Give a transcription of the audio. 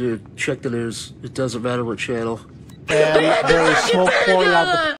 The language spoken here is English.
dude, check the news. It doesn't matter what channel. And there is smoke pouring out the